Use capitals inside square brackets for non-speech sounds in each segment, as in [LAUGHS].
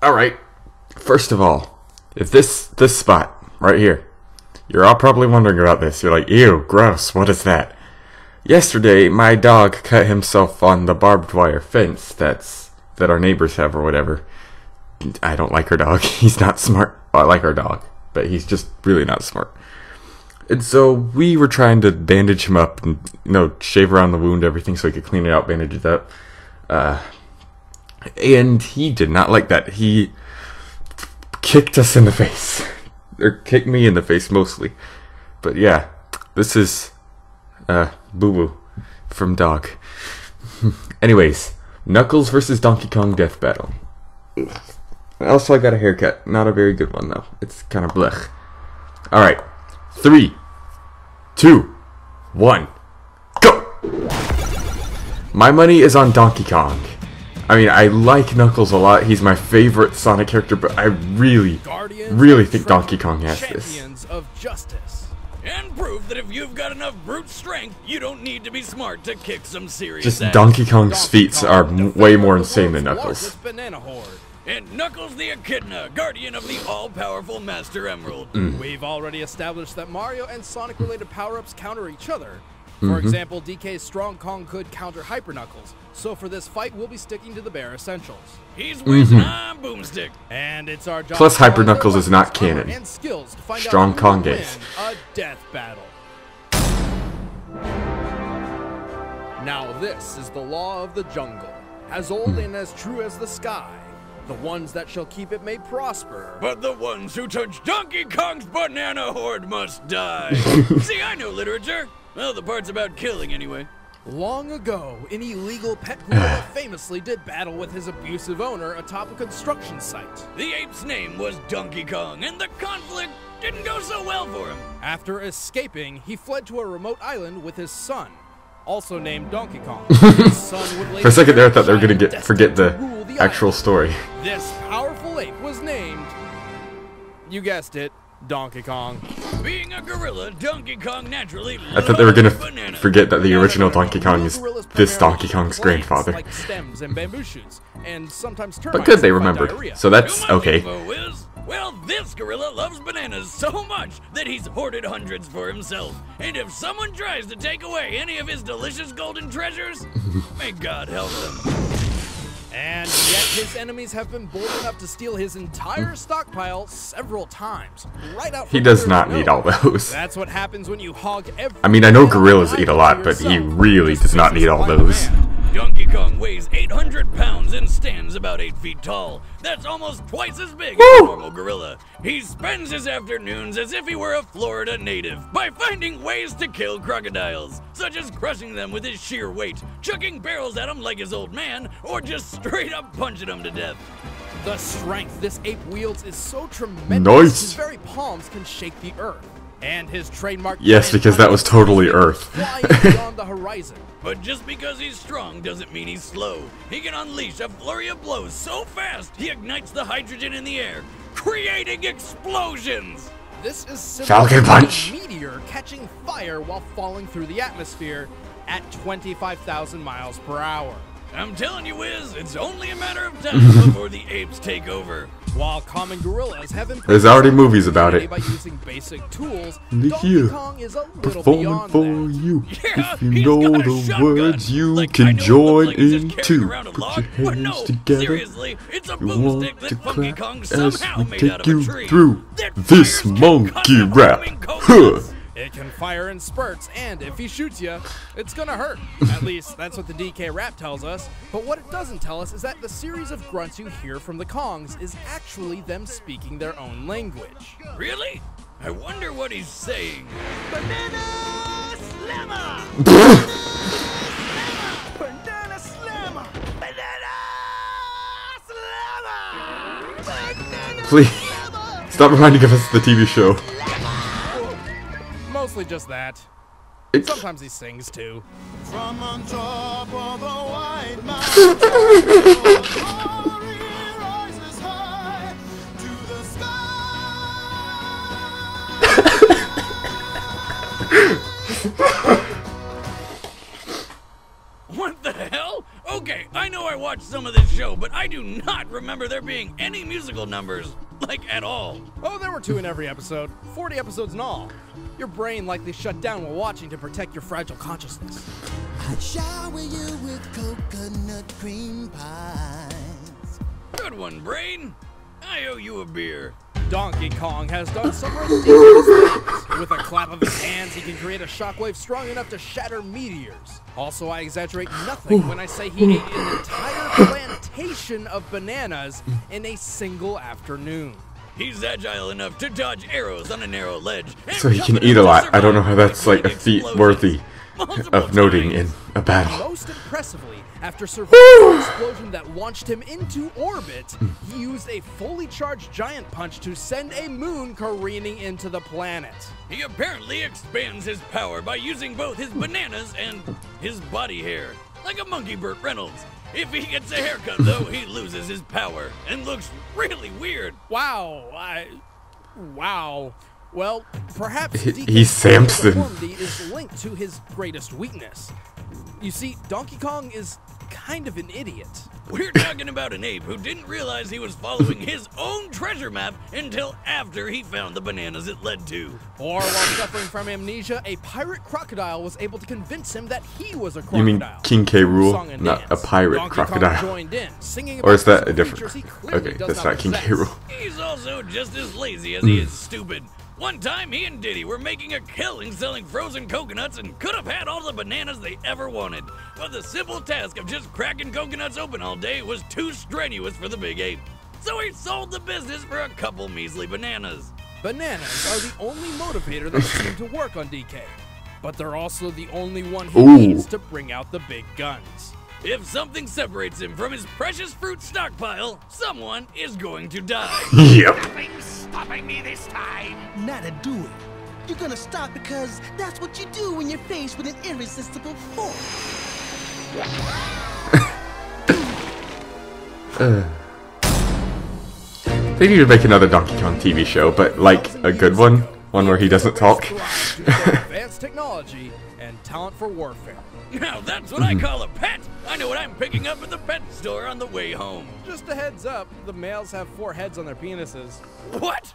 All right. First of all, if this this spot right here, you're all probably wondering about this. You're like, ew, gross. What is that? Yesterday, my dog cut himself on the barbed wire fence that's that our neighbors have or whatever. I don't like our dog. [LAUGHS] He's not smart. Well, I like our dog, but he's just really not smart. And so we were trying to bandage him up and you know shave around the wound, everything, so he could clean it out, bandage it up. Uh, and he did not like that. He kicked us in the face, [LAUGHS] or kicked me in the face mostly. But yeah, this is uh, Boo Boo from Dog. [LAUGHS] Anyways, Knuckles versus Donkey Kong Death Battle. Also, I got a haircut. Not a very good one though. It's kind of blech. All right, three, two, one, go. My money is on Donkey Kong. I mean, I like Knuckles a lot. He's my favorite Sonic character, but I really, really think Donkey Kong has this. of justice. And prove that if you've got enough brute strength, you don't need to be smart to kick some serious Just. Donkey Kong's feats are way more insane than Knuckles. And Knuckles the Echidna, guardian of the all-powerful Master Emerald. Mm. We've already established that Mario and Sonic-related power-ups counter each other. For Mm-hmm. example, DK's Strong Kong could counter Hyper Knuckles. So for this fight, we'll be sticking to the bare essentials. He's whizzing on Boomstick. And it's our job Mm-hmm. Plus, to find Hyper Knuckles is not weapons, canon. And skills to find Strong out Kong will is. a death battle. Now this is the law of the jungle, as old Hmm. and as true as the sky. The ones that shall keep it may prosper. But the ones who touch Donkey Kong's banana horde must die. [LAUGHS] See, I know literature. Well, the parts about killing, anyway. Long ago, an illegal pet gorilla [SIGHS] famously did battle with his abusive owner atop a construction site. The ape's name was Donkey Kong, and the conflict didn't go so well for him. After escaping, he fled to a remote island with his son, also named Donkey Kong. [LAUGHS] His son would For a second there, I thought they were gonna get forget the to the actual story. This powerful ape was named. You guessed it, Donkey Kong. Being a gorilla, Donkey Kong naturally. I thought they were gonna banana. forget that the No, no, original no, no, Donkey Kong is this Donkey Kong's grandfather. Like stems and bamboo shoots, and sometimes But good they remembered. diarrhea. So that's okay. well, this gorilla loves bananas so much that he's hoarded hundreds for himself. And if someone tries to take away any of his delicious golden treasures, [LAUGHS] may God help them. And yet his enemies have been bold enough to steal his entire stockpile several times. Right out He does not need all those. That's what happens when you hog every I mean, I know gorillas eat a lot, but he really does not need all those. man. Kong weighs 800 pounds and stands about 8 feet tall. That's almost twice as big as a normal gorilla. He spends his afternoons as if he were a Florida native by finding ways to kill crocodiles, such as crushing them with his sheer weight, chucking barrels at them like his old man, or just [LAUGHS] straight up punching them to death. The strength this ape wields is so tremendous, Nice. his very palms can shake the earth. And his trademark Yes, because that was totally fly Earth. beyond [LAUGHS] the horizon. But just because he's strong doesn't mean he's slow. He can unleash a flurry of blows so fast he ignites the hydrogen in the air, creating explosions. This is similar Falcon to Punch. a meteor catching fire while falling through the atmosphere at 25,000 miles per hour. I'm telling you, Wiz, it's only a matter of time [LAUGHS] before the apes take over. While common gorillas have There's already movies about it. by using basic tools, Look Donkey here, Kong is a little Performing for that. you. [LAUGHS] Yeah, If you know the words, you Like, can know it looks join like in too. Put log, your hands no, together. Seriously, it's a You want to clap as we take you through that this monkey rap. Huh. Coconuts. It can fire in spurts, and if he shoots you, it's gonna hurt. At least that's what the DK rap tells us. But what it doesn't tell us is that the series of grunts you hear from the Kongs is actually them speaking their own language. Really? I wonder what he's saying. Banana Slammer! Banana Slammer! Banana Slammer! Banana Please stop reminding us of the TV show. Mostly just that. It's, Sometimes he sings too. From on top of [LAUGHS] the white mountain, glory rises high to the sky. What the hell? Okay, I know I watched some of this show, but I do not remember there being any musical numbers, like at all. Oh, there were two in every episode. 40 episodes in all. Your brain likely shut down while watching to protect your fragile consciousness. I'd shower you with coconut cream pies. Good one, Brain. I owe you a beer. Donkey Kong has done some ridiculous things. With a clap of his hands, he can create a shockwave strong enough to shatter meteors. Also, I exaggerate nothing when I say he ate an entire plantation of bananas in a single afternoon. He's agile enough to dodge arrows on a narrow ledge. and So he can eat a lot. I don't know how that's like a feat worthy of noting in a battle. Most impressively, after surviving an explosion that launched him into orbit, hmm. he used a fully charged giant punch to send a moon careening into the planet. He apparently expands his power by using both his hmm. bananas and his body hair, like a monkey Burt Reynolds. If he gets a haircut, though, he loses his power and looks really weird. Wow, I. Wow. Well, perhaps He- he's Samson. deformity is linked to his greatest weakness. You see, Donkey Kong is kind of an idiot. We're talking about an ape who didn't realize he was following his own treasure map until after he found the bananas it led to. Or while suffering from amnesia, a pirate crocodile was able to convince him that he was a crocodile. You mean King K. Rool, not a dance. pirate Donkey crocodile? Kong joined in, singing Or is about that a different? features he clearly Okay, does that's not King K. possess. Rool. He's also just as lazy as he hmm. is stupid. One time, he and Diddy were making a killing selling frozen coconuts and could have had all the bananas they ever wanted. But the simple task of just cracking coconuts open all day was too strenuous for the big ape. So he sold the business for a couple measly bananas. Bananas are the only motivator that seem to work on DK. But they're also the only one he Ooh. needs to bring out the big guns. If something separates him from his precious fruit stockpile, someone is going to die. [LAUGHS] Yep. Nothing's stopping me this time. Not a do it. You're gonna stop because that's what you do when you're faced with an irresistible force. [LAUGHS] Uh. They need to make another Donkey Kong TV show, but like a good one, one where he doesn't talk. Thrive due to advanced technology and talent for warfare. Now that's what I call a pet. I know what I'm picking up at the pet store on the way home. Just a heads up, the males have four heads on their penises. What?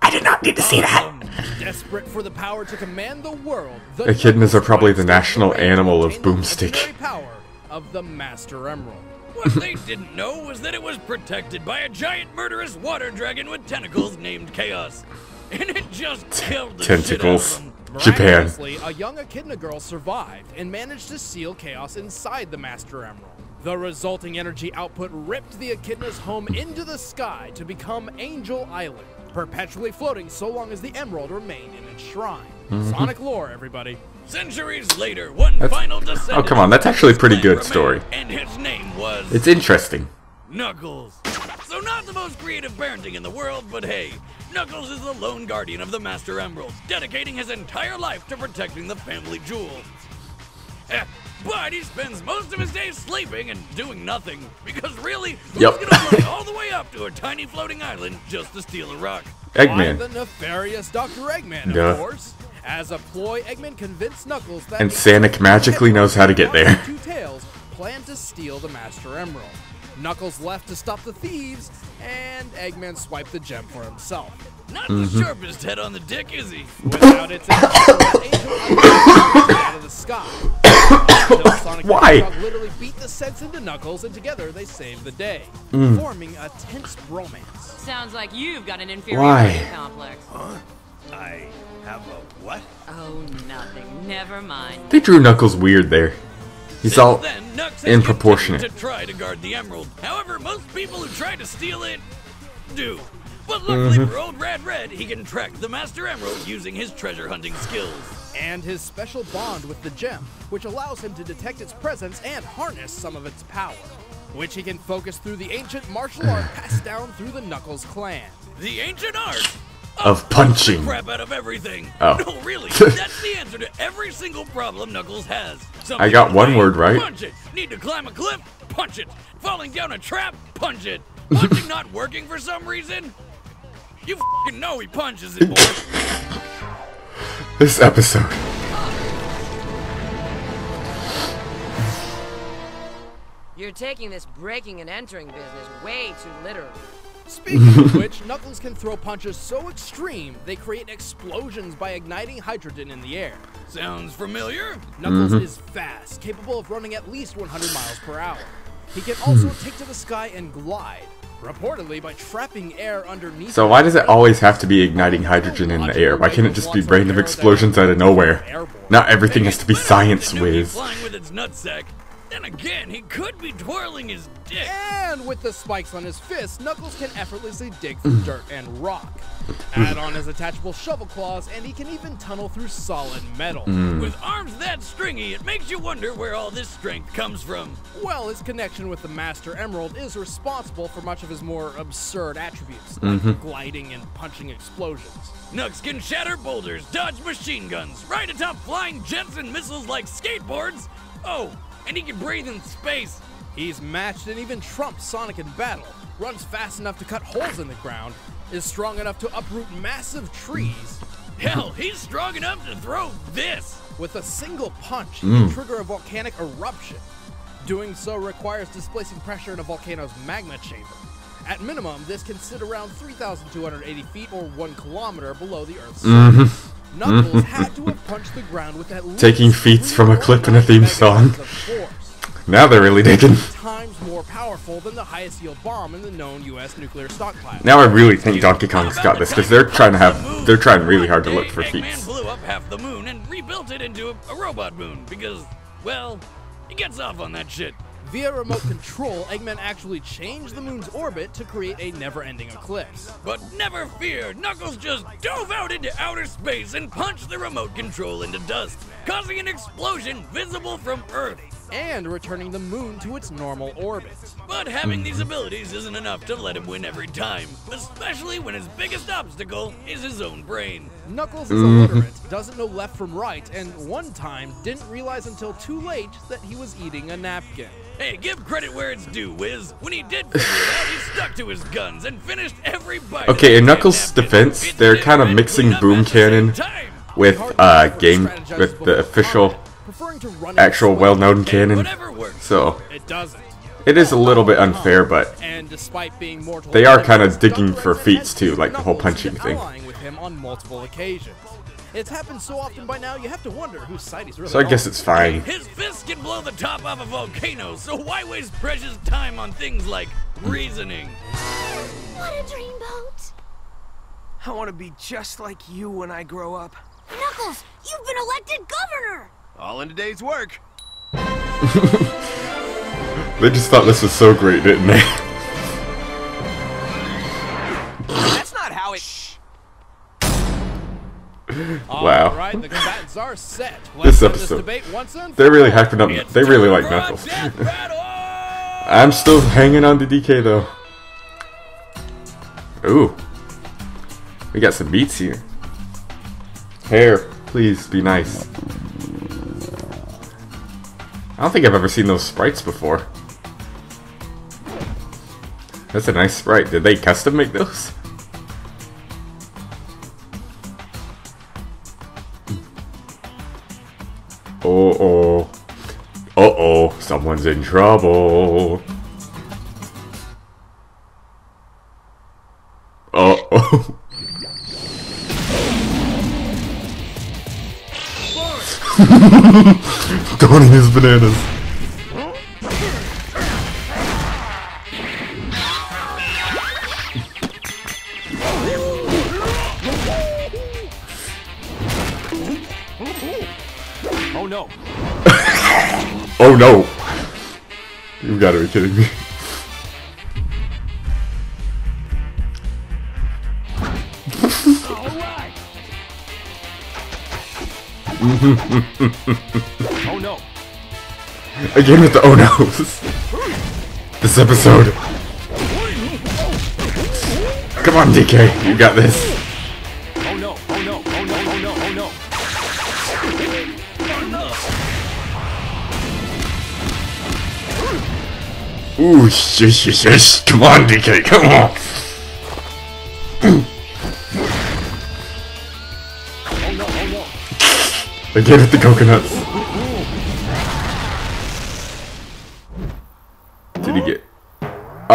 I did not need to see that. Um, desperate for the power to command the world, the Echidnas are probably the national the animal of obtain the Boomstick. legendary power of the Master Emerald. What they didn't know was that it was protected by a giant murderous water dragon with tentacles named Chaos. And it just killed the Tentacles. Shit out of them. Japan. Miraculously, a young Echidna girl survived and managed to seal chaos inside the Master Emerald. The resulting energy output ripped the Echidna's home into the sky to become Angel Island, perpetually floating so long as the emerald remained in its shrine. Mm-hmm. Sonic lore, everybody. Centuries later, one final descendant. Oh, come on, that's actually a pretty good story. And his name was It's interesting. Knuckles. So not the most creative parenting in the world, but hey, Knuckles is the lone guardian of the Master Emerald, dedicating his entire life to protecting the family jewel. Eh, but he spends most of his days sleeping and doing nothing, because really, who's Yep. gonna fly [LAUGHS] all the way up to a tiny floating island just to steal a rock? Eggman. the nefarious Dr. Eggman, Duh. of course. As a ploy, Eggman convinced Knuckles that And a Sonic magically knows how to get there. Two Tails planned to steal the Master Emerald. Knuckles left to stop the thieves, and Eggman swiped the gem for himself. Not Mm-hmm. the sharpest head on the dick, is he? Without its influence, Angel Island fell out of the sky. Until Sonic Why? the Hedgehog literally beat the sense into Knuckles, and together they saved the day, Mm. forming a tense bromance. Sounds like you've got an inferiority Why? complex. I have a what? Oh, nothing. Never mind. They drew Knuckles weird there. He's all then, Knux in continued proportionate. To try to guard the emerald. However, most people who try to steal it do. But Mm-hmm. for old Rad Red, he can track the Master Emerald using his treasure hunting skills. and his special bond with the gem, which allows him to detect its presence and harness some of its power, which he can focus through the ancient martial art passed down through the Knuckles clan. The ancient art of punching. crap out of everything. Oh. No, really, that's the answer to every single problem Knuckles has. Something I got one word right. Punch it. Need to climb a cliff? Punch it. Falling down a trap? Punch it. Punching not working for some reason? You fing know he punches it, boy. [LAUGHS] This episode. You're You're taking this breaking and entering business way too literally. Speaking of [LAUGHS] which, Knuckles can throw punches so extreme they create explosions by igniting hydrogen in the air. Sounds familiar? Knuckles mm-hmm. is fast, capable of running at least 100 miles per hour. He can also hmm. take to the sky and glide, reportedly by trapping air underneath. So why does it always have to be igniting hydrogen in the air? Why can't it just be random explosions out of nowhere? Not everything has to be science It knew he'd whiz. Flying with its nutsack. Then again, he could be twirling his dick. And with the spikes on his fists, Knuckles can effortlessly dig through mm. dirt and rock. Mm. Add on his attachable shovel claws, and he can even tunnel through solid metal. Mm. With arms that stringy, it makes you wonder where all this strength comes from. Well, his connection with the Master Emerald is responsible for much of his more absurd attributes, like mm-hmm. gliding and punching explosions. Knux can shatter boulders, dodge machine guns, ride atop flying jets and missiles like skateboards. Oh, and he can breathe in space. He's matched and even trumps Sonic in battle, runs fast enough to cut holes in the ground, is strong enough to uproot massive trees. Hell, he's strong enough to throw this. With a single punch, he can mm. trigger a volcanic eruption. Doing so requires displacing pressure in a volcano's magma chamber. At minimum, this can sit around 3,280 feet or 1 kilometer below the Earth's mm-hmm. surface. Knuckles had Hmm? to have punched the ground with at least Taking feats from a clip in a theme song. megawatts of force. Now they're really digging. times more powerful than the highest yield bomb in the known U.S. nuclear stockpile. Now I really think Donkey Kong's got this because they're trying to have they're trying really hard to look for feats. Eggman blew up half the moon and rebuilt it into a, a robot moon because, well, he gets off on that shit. Via remote control, Eggman actually changed the moon's orbit to create a never-ending eclipse. But never fear, Knuckles just dove out into outer space and punched the remote control into dust, causing an explosion visible from Earth. And returning the moon to its normal orbit. But having these abilities isn't enough to let him win every time, especially when his biggest obstacle is his own brain. Knuckles is illiterate, doesn't know left from right, and one time didn't realize until too late that he was eating a napkin. Hey, give credit where it's due, Wiz. When he did figure it out, he stuck to his guns and finished every bite. Okay, in Knuckles' defense, they're kind of mixing Boom at the same Cannon with uh game with the official combat, preferring to run actual well-known Hey, canon. So It doesn't. it is a little bit unfair, but And despite being mortal, They are kinda digging for feats too, like the whole punching thing. with him on multiple occasions. It's happened so often by now, you have to wonder whose side he's really so I guess it's fine. His fists can blow the top off a volcano, so why waste precious time on things like reasoning? What a dreamboat! I want to be just like you when I grow up. Knuckles, you've been elected governor! All in a day's work. [LAUGHS] They just thought this was so great, didn't they? That's not how it. Wow. All right, the combatants are set. This Let's end episode. once They're really all. hyping up. It's They really like Knuckles. I'm still hanging on to DK though. Ooh. We got some beats here. Hair, please be nice. I don't think I've ever seen those sprites before. That's a nice sprite. Did they custom make those? Oh oh. Uh oh, someone's in trouble. Uh [LAUGHS] Don't his bananas. Oh no. [LAUGHS] Oh no! You gotta be kidding me. No. [LAUGHS] Again with the oh no's. This episode. Come on, DK, you got this. Oh no. Oh no. Oh no. Oh no. Oh no. Ooh, shush, shush, shush. Come on, DK, come on. Oh no. Oh no. Again with the coconuts.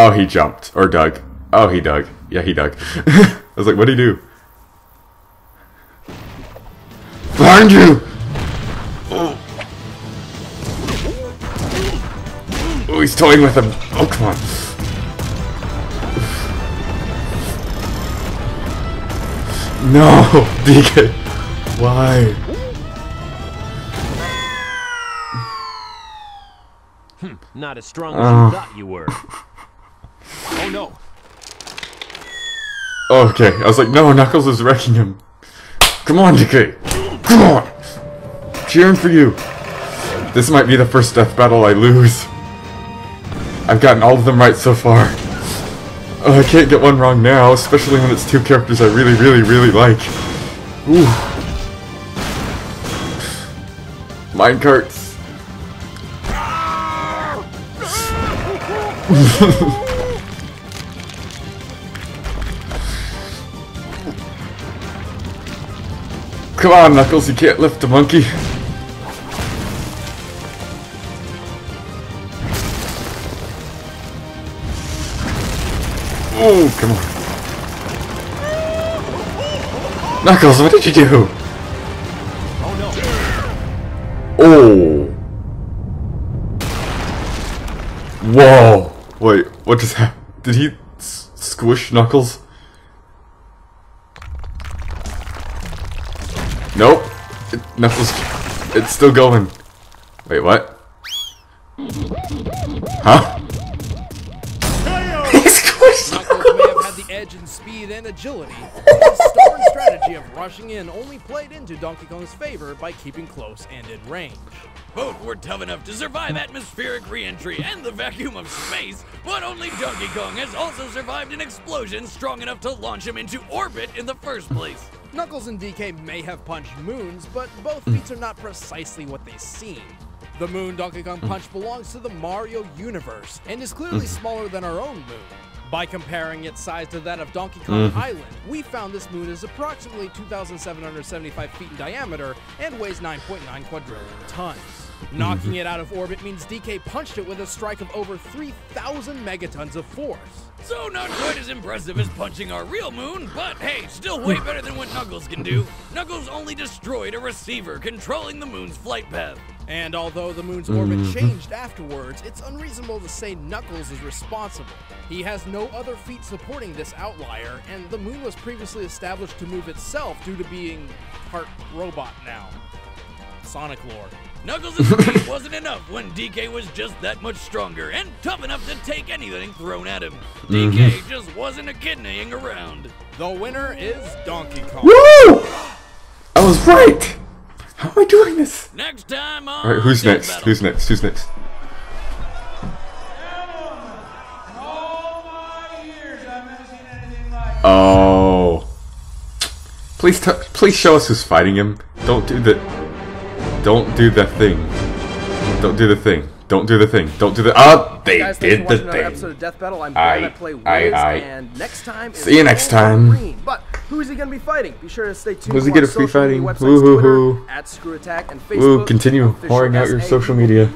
Oh, he jumped. Or dug. Oh, he dug. Yeah, he dug. [LAUGHS] I was like, what'd he do? Behind you! Oh. oh, he's toying with him. Oh, come on. No! [LAUGHS] DK! Why? Hmm, not as strong as Oh. you ah. thought you were. [LAUGHS] Oh no. Oh, okay, I was like, no, Knuckles is wrecking him. Come on, DK! Come on! Cheering for you! This might be the first death battle I lose. I've gotten all of them right so far. Oh, I can't get one wrong now, especially when it's two characters I really, really, really like. Ooh. Minecarts. [LAUGHS] [LAUGHS] Come on, Knuckles, you can't lift a monkey. Oh, come on. Knuckles, what did you do? Oh no. Oh. Whoa. Wait, what just happened? Did he s- squish Knuckles? Nope. It, Knuckles, it's still going. Wait, what? Huh? he squished Knuckles may have had the edge in speed and agility, but his stubborn strategy of rushing in only played into Donkey Kong's favor by keeping close and in range. Both were tough enough to survive atmospheric re-entry and the vacuum of space, but only Donkey Kong has also survived an explosion strong enough to launch him into orbit in the first place. Knuckles and DK may have punched moons, but both mm. feats are not precisely what they seem. The moon Donkey Kong mm. punch belongs to the Mario universe and is clearly mm. smaller than our own moon. By comparing its size to that of Donkey Kong mm-hmm. Island, we found this moon is approximately 2,775 feet in diameter and weighs 9.9 quadrillion tons. Knocking mm-hmm. it out of orbit means DK punched it with a strike of over 3,000 megatons of force. So not quite as impressive as punching our real moon, but hey, still way better than what Knuckles can do. Knuckles only destroyed a receiver controlling the moon's flight path. And although the moon's orbit mm-hmm. changed afterwards, it's unreasonable to say Knuckles is responsible. He has no other feat supporting this outlier, and the moon was previously established to move itself due to being part robot now. Sonic lore. Knuckles' speed wasn't enough when DK was just that much stronger and tough enough to take anything thrown at him. DK mm-hmm. just wasn't a kidneying around. The winner is Donkey Kong. Woo! I was right! How am I doing this? Next time on Alright, who's Death next? Battle. Who's next? Who's next? Oh. Please, t- please show us who's fighting him. Don't do the, don't do the thing. Don't do the thing. Don't do the thing. Don't do the. Oh, they Guys, did the another episode thing. of Death Battle. I'm glad I play Wiz, aye, aye. and next time. is See you next time. Green. But who is he going to be fighting? Be sure to stay tuned. Who's he gonna be fighting? websites, Woo hoo Twitter, hoo. At ScrewAttack and Facebook. Woo, continue pouring out your social we will be media.